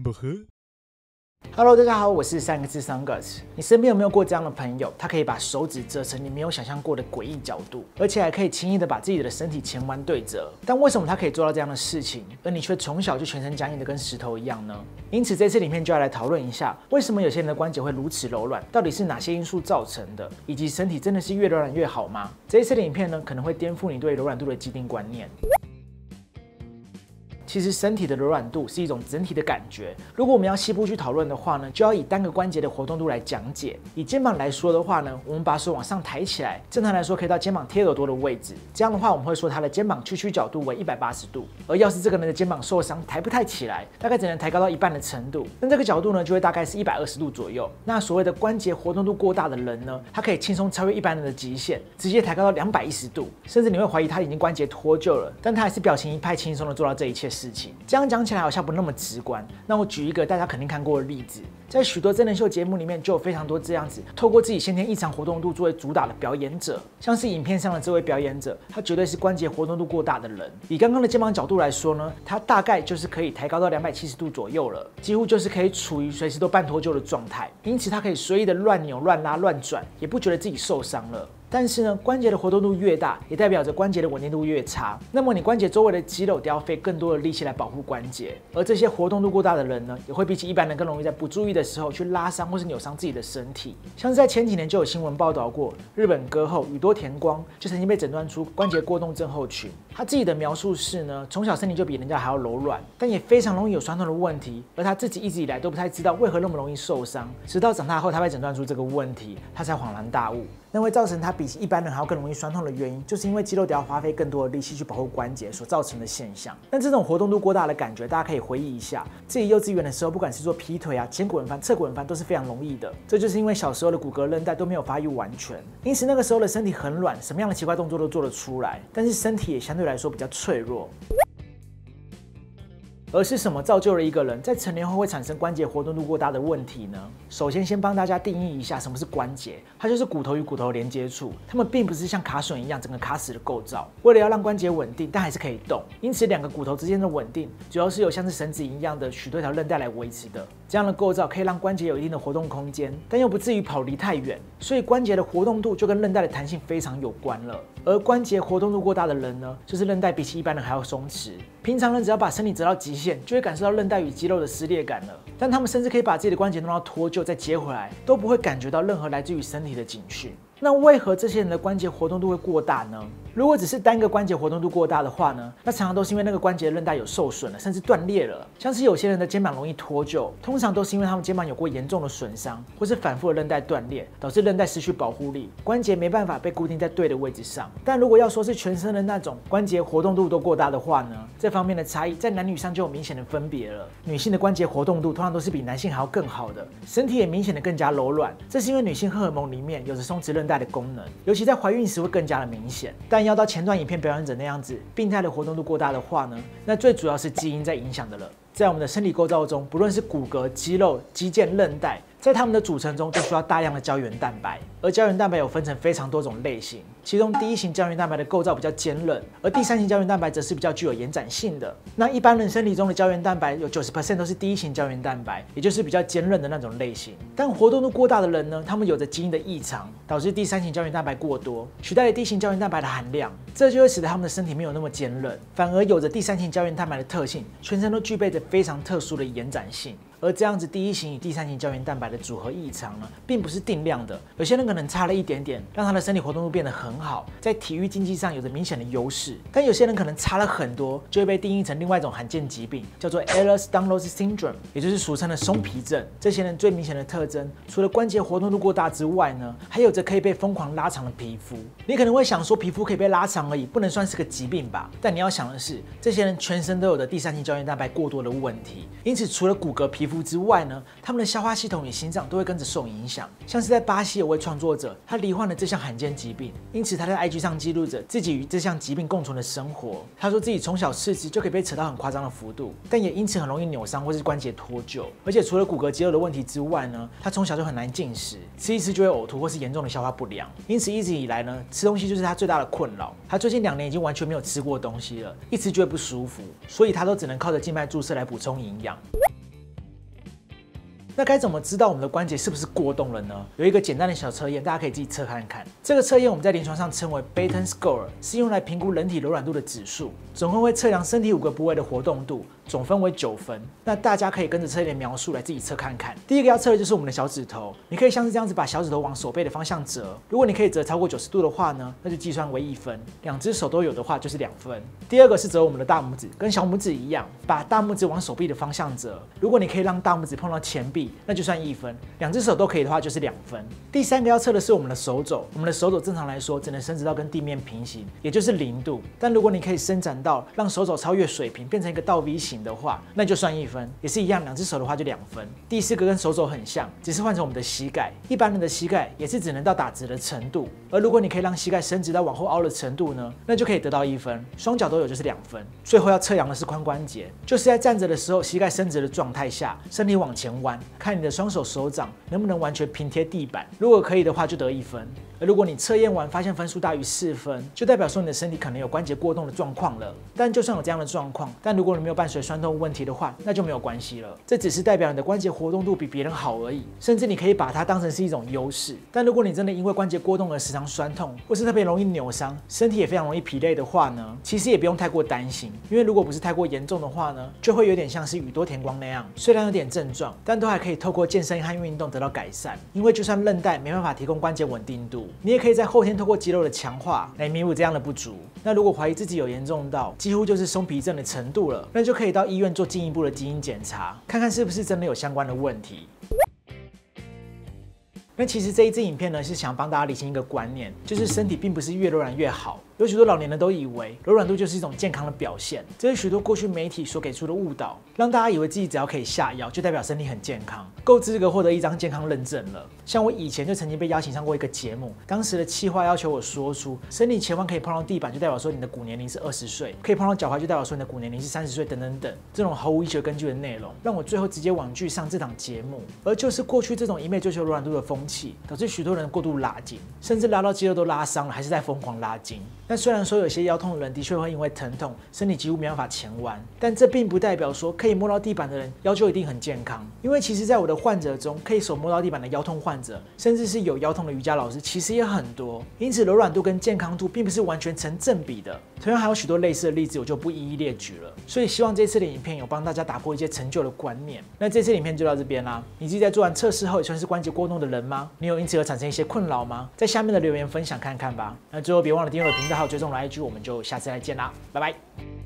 不喝。Hello，大家好，我是三个字 Sungus。你身边有没有过这样的朋友？他可以把手指折成你没有想象过的诡异角度，而且还可以轻易的把自己的身体前弯对折。但为什么他可以做到这样的事情，而你却从小就全身僵硬的跟石头一样呢？因此，这次影片就要来讨论一下，为什么有些人的关节会如此柔软，到底是哪些因素造成的，以及身体真的是越柔软越好吗？这一次的影片呢，可能会颠覆你对柔软度的既定观念。其实身体的柔软度是一种整体的感觉。如果我们要细部去讨论的话呢，就要以单个关节的活动度来讲解。以肩膀来说的话呢，我们把手往上抬起来，正常来说可以到肩膀贴耳朵的位置。这样的话，我们会说他的肩膀屈曲角度为一百八十度。而要是这个人的肩膀受伤，抬不太起来，大概只能抬高到一半的程度，那这个角度呢，就会大概是一百二十度左右。那所谓的关节活动度过大的人呢，他可以轻松超越一般人的极限，直接抬高到两百一十度，甚至你会怀疑他已经关节脱臼了，但他还是表情一派轻松的做到这一切事事情。这样讲起来好像不那么直观。那我举一个大家肯定看过的例子，在许多真人秀节目里面就有非常多这样子，透过自己先天异常活动度作为主打的表演者，像是影片上的这位表演者，他绝对是关节活动度过大的人。以刚刚的肩膀角度来说呢，他大概就是可以抬高到两百七十度左右了，几乎就是可以处于随时都半脱臼的状态，因此他可以随意的乱扭、乱拉、乱转，也不觉得自己受伤了。但是呢，关节的活动度越大，也代表着关节的稳定度越差。那么你关节周围的肌肉都要费更多的力气来保护关节，而这些活动度过大的人呢，也会比起一般人更容易在不注意的时候去拉伤或是扭伤自己的身体。像是在前几年就有新闻报道过，日本歌后宇多田光就曾经被诊断出关节过动症候群。他自己的描述是呢，从小身体就比人家还要柔软，但也非常容易有酸痛的问题，而他自己一直以来都不太知道为何那么容易受伤，直到长大后他被诊断出这个问题，他才恍然大悟。那会造成他比一般人还要更容易酸痛的原因，就是因为肌肉得要花费更多的力气去保护关节所造成的现象。但这种活动度过大的感觉，大家可以回忆一下，自己幼稚园的时候，不管是做劈腿啊、前滚翻、侧滚翻，都是非常容易的。这就是因为小时候的骨骼韧带都没有发育完全，因此那个时候的身体很软，什么样的奇怪动作都做得出来，但是身体也相对来说比较脆弱。而是什么造就了一个人在成年后会产生关节活动度过大的问题呢？首先，先帮大家定义一下什么是关节，它就是骨头与骨头连接处，它们并不是像卡榫一样整个卡死的构造。为了要让关节稳定，但还是可以动，因此两个骨头之间的稳定主要是有像是绳子一样的许多条韧带来维持的。这样的构造可以让关节有一定的活动空间，但又不至于跑离太远，所以关节的活动度就跟韧带的弹性非常有关了。而关节活动度过大的人呢，就是韧带比起一般人还要松弛。平常人只要把身体折到极限，就会感受到韧带与肌肉的撕裂感了。但他们甚至可以把自己的关节弄到脱臼再接回来，都不会感觉到任何来自于身体的警讯。那为何这些人的关节活动度会过大呢？如果只是单个关节活动度过大的话呢，那常常都是因为那个关节韧带有受损了，甚至断裂了。像是有些人的肩膀容易脱臼，通常都是因为他们肩膀有过严重的损伤，或是反复的韧带断裂，导致韧带失去保护力，关节没办法被固定在对的位置上。但如果要说是全身的那种关节活动度都过大的话呢，这方面的差异在男女上就有明显的分别了。女性的关节活动度通常都是比男性还要更好的，身体也明显的更加柔软，这是因为女性荷尔蒙里面有着松弛韧带的功能，尤其在怀孕时会更加的明显。但要到前段影片表演者那样子病态的活动度过大的话呢，那最主要是基因在影响的了。在我们的生理构造中，不论是骨骼、肌肉、肌腱、韧带，在它们的组成中就需要大量的胶原蛋白，而胶原蛋白有分成非常多种类型，其中第一型胶原蛋白的构造比较坚韧，而第三型胶原蛋白则是比较具有延展性的。那一般人身体中的胶原蛋白有九十 percent 都是第一型胶原蛋白，也就是比较坚韧的那种类型。但活动度过大的人呢，他们有着基因的异常，导致第三型胶原蛋白过多，取代了第一型胶原蛋白的含量，这就会使得他们的身体没有那么坚韧，反而有着第三型胶原蛋白的特性，全身都具备着非常特殊的延展性。而这样子第一型与第三型胶原蛋白的组合异常呢，并不是定量的。有些人可能差了一点点，让他的身体活动度变得很好，在体育竞技上有着明显的优势。但有些人可能差了很多，就会被定义成另外一种罕见疾病，叫做 Ehlers-Danlos syndrome，也就是俗称的松皮症。这些人最明显的特征，除了关节活动度过大之外呢，还有着可以被疯狂拉长的皮肤。你可能会想说，皮肤可以被拉长而已，不能算是个疾病吧？但你要想的是，这些人全身都有着第三型胶原蛋白过多的问题，因此除了骨骼皮肤。之外呢，他们的消化系统与心脏都会跟着受影响。像是在巴西有位创作者，他罹患了这项罕见疾病，因此他在 IG 上记录着自己与这项疾病共存的生活。他说自己从小四肢就可以被扯到很夸张的幅度，但也因此很容易扭伤或是关节脱臼。而且除了骨骼肌肉的问题之外呢，他从小就很难进食，吃一吃就会呕吐或是严重的消化不良。因此一直以来呢，吃东西就是他最大的困扰。他最近两年已经完全没有吃过东西了，一吃就会不舒服，所以他都只能靠着静脉注射来补充营养。那该怎么知道我们的关节是不是过动了呢？有一个简单的小测验，大家可以自己测看看。这个测验我们在临床上称为 Baton Score，是用来评估人体柔软度的指数，总共会测量身体五个部位的活动度。总分为九分，那大家可以跟着测一点描述来自己测看看。第一个要测的就是我们的小指头，你可以像是这样子把小指头往手背的方向折，如果你可以折超过九十度的话呢，那就计算为一分。两只手都有的话就是两分。第二个是折我们的大拇指，跟小拇指一样，把大拇指往手臂的方向折，如果你可以让大拇指碰到前臂，那就算一分。两只手都可以的话就是两分。第三个要测的是我们的手肘，我们的手肘正常来说只能伸直到跟地面平行，也就是零度。但如果你可以伸展到让手肘超越水平，变成一个倒 V 型的话，那就算一分，也是一样，两只手的话就两分。第四个跟手肘很像，只是换成我们的膝盖。一般人的膝盖也是只能到打直的程度，而如果你可以让膝盖伸直到往后凹的程度呢，那就可以得到一分。双脚都有就是两分。最后要测量的是髋关节，就是在站着的时候，膝盖伸直的状态下，身体往前弯，看你的双手手掌能不能完全平贴地板。如果可以的话，就得一分。而如果你测验完发现分数大于四分，就代表说你的身体可能有关节过动的状况了。但就算有这样的状况，但如果你没有伴随酸痛问题的话，那就没有关系了，这只是代表你的关节活动度比别人好而已，甚至你可以把它当成是一种优势。但如果你真的因为关节过动而时常酸痛，或是特别容易扭伤，身体也非常容易疲累的话呢，其实也不用太过担心，因为如果不是太过严重的话呢，就会有点像是宇多田光那样，虽然有点症状，但都还可以透过健身和运动得到改善。因为就算韧带没办法提供关节稳定度，你也可以在后天透过肌肉的强化来弥补这样的不足。那如果怀疑自己有严重到几乎就是松皮症的程度了，那就可以到医院做进一步的基因检查，看看是不是真的有相关的问题。那其实这一支影片呢，是想帮大家理清一个观念，就是身体并不是越柔软越好。有许多老年人都以为柔软度就是一种健康的表现，这是许多过去媒体所给出的误导，让大家以为自己只要可以下药，就代表身体很健康，够资格获得一张健康认证了。像我以前就曾经被邀请上过一个节目，当时的企划要求我说出身体前方可以碰到地板，就代表说你的骨年龄是二十岁；可以碰到脚踝，就代表说你的骨年龄是三十岁，等等等，这种毫无医学根据的内容，让我最后直接婉拒上这档节目。而就是过去这种一昧追求柔软度的风气，导致许多人过度拉筋，甚至拉到肌肉都拉伤了，还是在疯狂拉筋。那虽然说有些腰痛的人的确会因为疼痛，身体几乎没办法前弯，但这并不代表说可以摸到地板的人腰就一定很健康。因为其实在我的患者中，可以手摸到地板的腰痛患者，甚至是有腰痛的瑜伽老师，其实也很多。因此柔软度跟健康度并不是完全成正比的。同样还有许多类似的例子，我就不一一列举了。所以希望这次的影片有帮大家打破一些陈旧的观念。那这次影片就到这边啦。你自己在做完测试后也算是关节过动的人吗？你有因此而产生一些困扰吗？在下面的留言分享看看吧。那最后别忘了订阅我的频道。追踪来一句，我们就下次再见啦，拜拜。